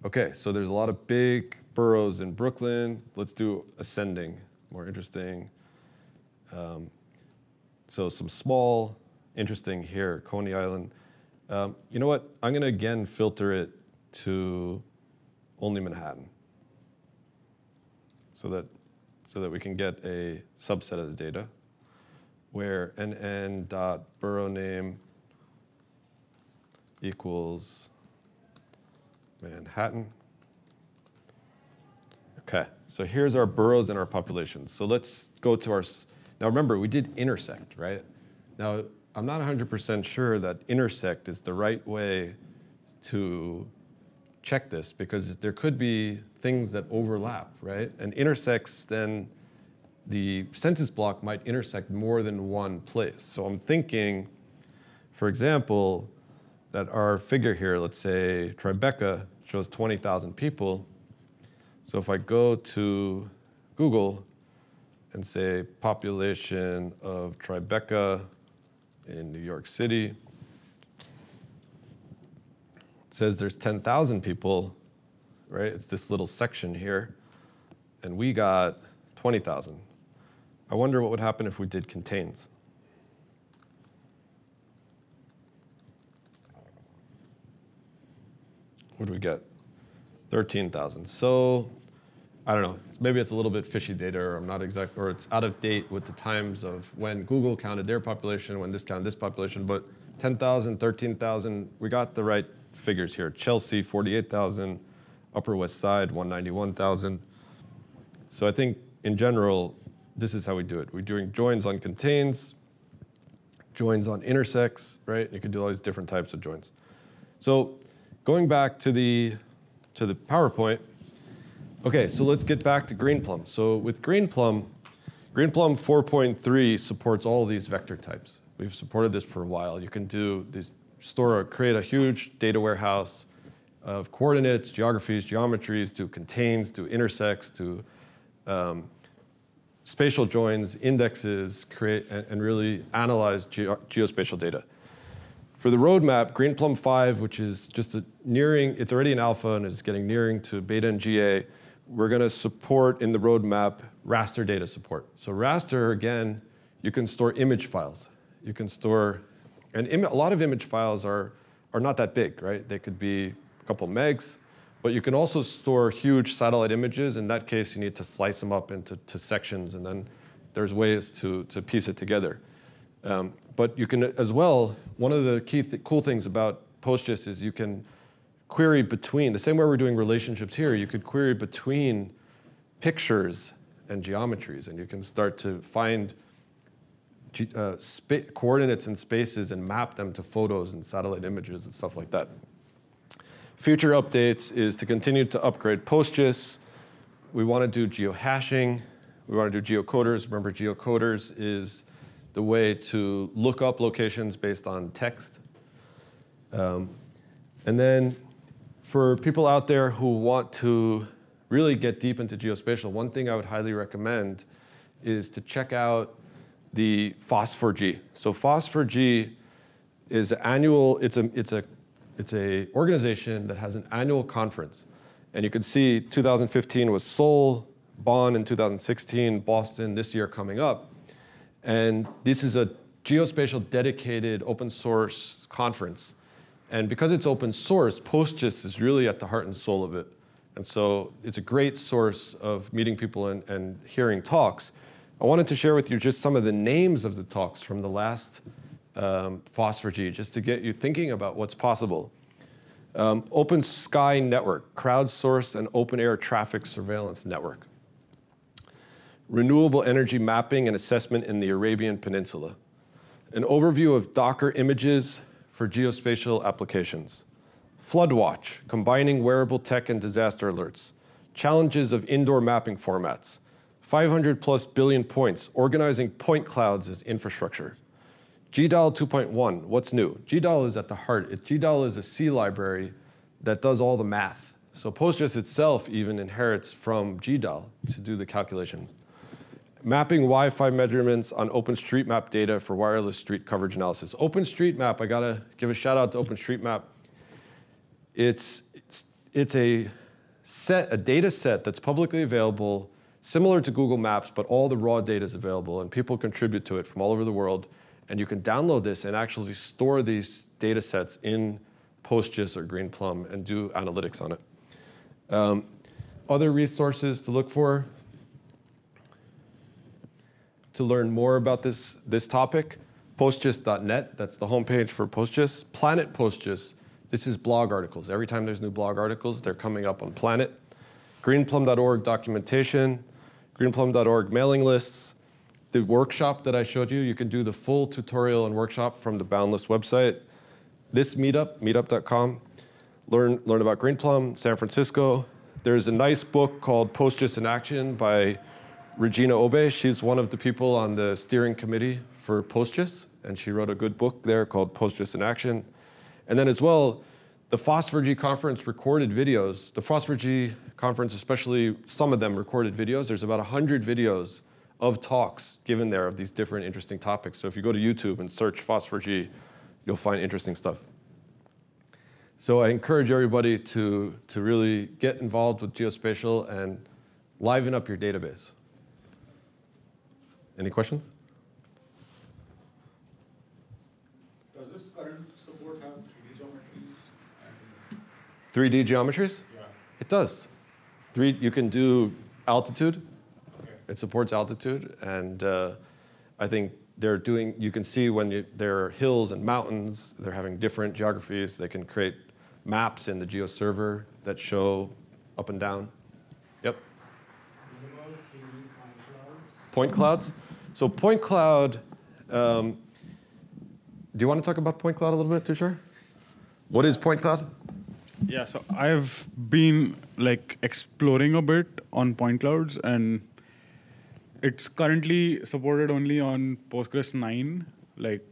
Okay, so there's a lot of big boroughs in Brooklyn. Let's do ascending, more interesting. Um, so some small, interesting here, Coney Island. Um, you know what? I'm going to again filter it to only Manhattan, so that so that we can get a subset of the data, where nn dot borough name equals Manhattan. Okay, so here's our boroughs and our populations. So let's go to our, now remember, we did intersect, right? Now, I'm not 100% sure that intersect is the right way to check this because there could be things that overlap, right? And intersects, then the census block might intersect more than one place. So I'm thinking, for example, that our figure here, let's say Tribeca, shows 20,000 people. So if I go to Google and say population of Tribeca in New York City, it says there's 10,000 people, right? It's this little section here, and we got 20,000. I wonder what would happen if we did contains. What do we get? 13,000. So I don't know. Maybe it's a little bit fishy data, or I'm not exact, or it's out of date with the times of when Google counted their population, when this counted this population. But 10,000, 13,000, we got the right figures here. Chelsea, 48,000. Upper West Side, 191,000. So I think in general, this is how we do it. We're doing joins on contains, joins on intersects, right? You can do all these different types of joins. So going back to the to the PowerPoint. Okay, so let's get back to Greenplum. So with Greenplum, Greenplum 4.3 supports all these vector types. We've supported this for a while. You can do this store, create a huge data warehouse of coordinates, geographies, geometries, do contains, do intersects, do um, spatial joins, indexes, create and, and really analyze ge geospatial data. For the roadmap, Greenplum 5, which is just nearing, it's already in alpha and is getting nearing to beta and GA, we're going to support in the roadmap raster data support. So raster, again, you can store image files. You can store, and a lot of image files are, are not that big, right? They could be a couple megs, but you can also store huge satellite images. In that case, you need to slice them up into sections, and then there's ways to, to piece it together. Um, but you can as well, one of the key th cool things about PostGIS is you can query between, the same way we're doing relationships here, you could query between pictures and geometries, and you can start to find uh, coordinates and spaces and map them to photos and satellite images and stuff like that. Future updates is to continue to upgrade PostGIS. We want to do geohashing. We want to do geocoders. Remember, geocoders is the way to look up locations based on text. Um, and then for people out there who want to really get deep into geospatial, one thing I would highly recommend is to check out the FOSS4G. So FOSS4G is an annual, it's a, it's a, it's a organization that has an annual conference. And you can see 2015 was Seoul, Bonn in 2016, Boston this year coming up. And this is a geospatial dedicated open source conference. And because it's open source, PostGIS is really at the heart and soul of it. And so it's a great source of meeting people and, and hearing talks. I wanted to share with you just some of the names of the talks from the last um, FOSS4G, just to get you thinking about what's possible. Um, open Sky Network, crowdsourced and open air traffic surveillance network. Renewable energy mapping and assessment in the Arabian Peninsula. An overview of Docker images for geospatial applications. FloodWatch, combining wearable tech and disaster alerts. Challenges of indoor mapping formats. 500 plus billion points, organizing point clouds as infrastructure. GDAL 2.1, what's new? GDAL is at the heart. GDAL is a C library that does all the math. So Postgres itself even inherits from GDAL to do the calculations. Mapping Wi-Fi measurements on OpenStreetMap data for wireless street coverage analysis. OpenStreetMap, I gotta give a shout out to OpenStreetMap. It's, it's, it's a set, a data set that's publicly available, similar to Google Maps, but all the raw data is available, and people contribute to it from all over the world. And you can download this and actually store these data sets in PostGIS or Greenplum and do analytics on it. Um, other resources to look for to learn more about this, this topic, postgis.net, that's the homepage for PostGIS. Planet PostGIS, this is blog articles. Every time there's new blog articles, they're coming up on Planet. Greenplum.org documentation, greenplum.org mailing lists. The workshop that I showed you, you can do the full tutorial and workshop from the Boundless website. This meetup, meetup.com, learn, learn about Greenplum, San Francisco. There's a nice book called PostGIS in Action by Regina Obe. She's one of the people on the steering committee for PostGIS, and she wrote a good book there called PostGIS in Action. And then as well, the FOSS4G conference recorded videos. The FOSS4G conference, especially some of them recorded videos. There's about 100 videos of talks given there of these different interesting topics. So if you go to YouTube and search FOSS4G, you'll find interesting stuff. So I encourage everybody to, to really get involved with geospatial and liven up your database. Any questions? Does this current support have 3D geometries? 3D geometries? yeah, It does. Three, you can do altitude. okay. It supports altitude, and uh, I think they're doing. You can see when you, there are hills and mountains. They're having different geographies. They can create maps in the GeoServer that show up and down. Yep. Point clouds. So point cloud. Um, do you want to talk about point cloud a little bit, Tushar? What is point cloud? Yeah, so I've been like exploring a bit on point clouds, and it's currently supported only on Postgres 9. Like,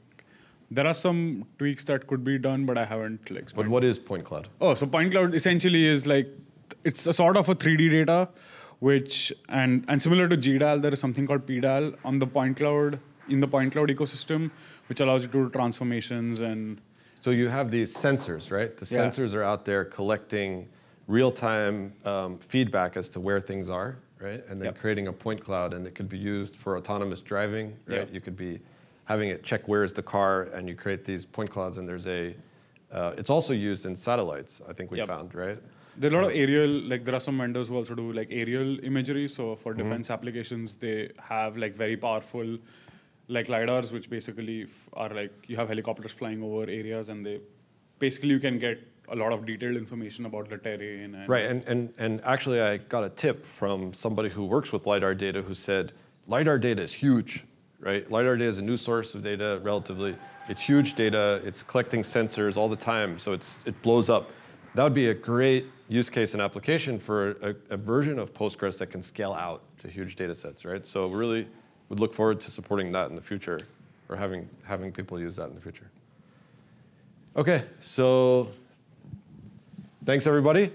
there are some tweaks that could be done, but I haven't like. But what is point cloud? Oh, so point cloud essentially is like it's a sort of a 3D data, which and and similar to GDAL, there is something called PDAL on the point cloud in the point cloud ecosystem, which allows you to do transformations and So you have these sensors, right? The Yeah. sensors are out there collecting real-time um, feedback as to where things are, right? And then Yep. creating a point cloud, and it could be used for autonomous driving, right? Yeah. You could be having it check where is the car, and you create these point clouds, and there's a. Uh, it's also used in satellites. I think we Yep. found, right? There are a lot of aerial, like there are some vendors who also do like aerial imagery. So for Mm-hmm. defense applications, they have like very powerful, like lidars, which basically f- are like you have helicopters flying over areas, and they basically you can get a lot of detailed information about the terrain. And Right, and, and, and actually, I got a tip from somebody who works with LiDAR data who said, LiDAR data is huge, right? LiDAR data is a new source of data relatively. It's huge data. It's collecting sensors all the time, so it's, it blows up. That would be a great use case and application for a, a version of Postgres that can scale out to huge data sets, right? So really would look forward to supporting that in the future or having, having people use that in the future. Okay, so thanks everybody.